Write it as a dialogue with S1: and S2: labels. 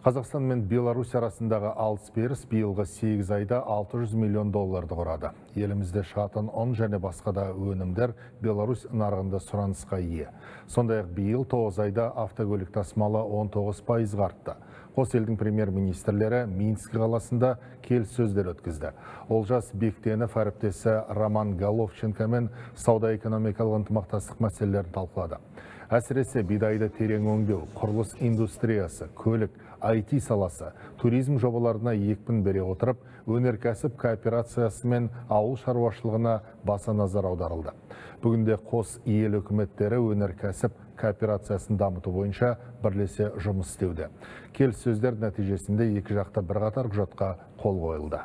S1: Қазақстан мен Беларусь арасындағы алыс беріс биылғы 8 айда 600 миллион долларды құрады. Елімізде шығатын ұн және басқа да өнімдер Беларусь нарығында сұранысқа ие. Сондай-ақ биыл 9 айда автокөлік тасымалы 19 пайызға артты. Қос елдің премьер-министрлері Минск қаласында келіссөздер өткізді. Олжас Бектенов әріптесі Роман Головченко сауда-экономикалық ынтымақтастық мәселелерін талқылады. Әсіресе бидайды терең өңдеу, құрылыс индустриясы, көлік, IT саласы, туризм жобаларына екпін бере отырып, өнеркәсіп кооперациясы мен ауыл шаруашылығына баса назар аударылды. Бүгінде қос ел үкіметтері өнеркәсіп кооперациясын дамыту бойынша бірлесе жұмыс істеуде. Келіссөздер нәтижесінде екі жақта бірқатар құжатқа қол қойылды.